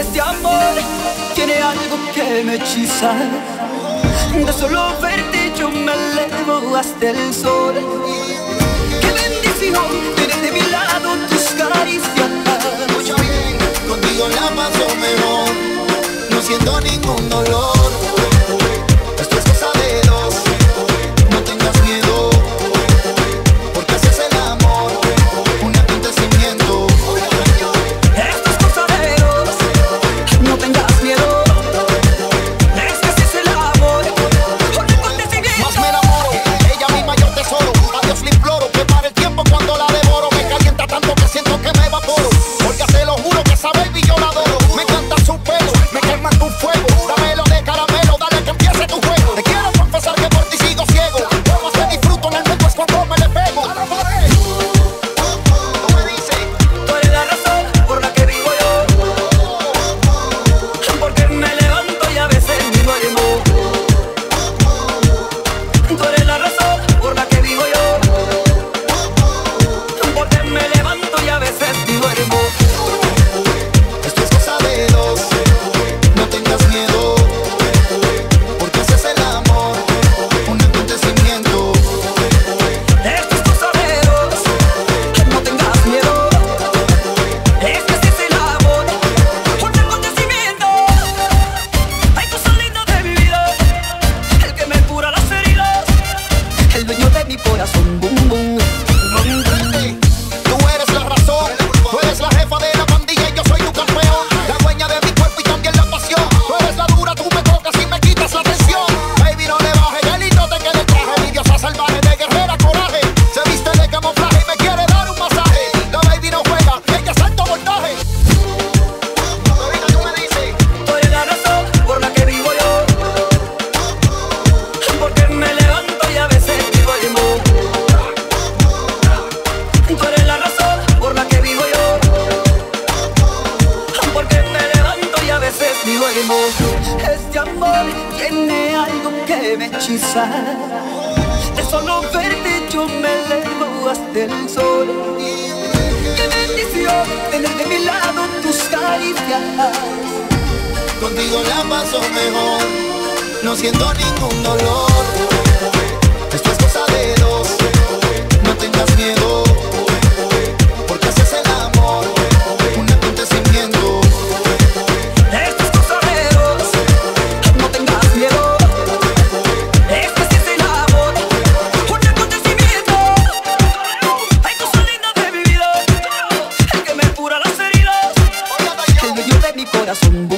este amor tiene algo que me hechiza. De solo verte yo me elevo hasta el sol. Qué bendición tener de mi lado tus caricias. Escucha bien, contigo la paso mejor, no siento ningún dolor. mi corazón. Este amor tiene algo que me hechiza. De solo verte yo me elevo hasta el sol. Qué bendición tener de mi lado tus caricias. Contigo la paso mejor, no siento ningún dolor. corazón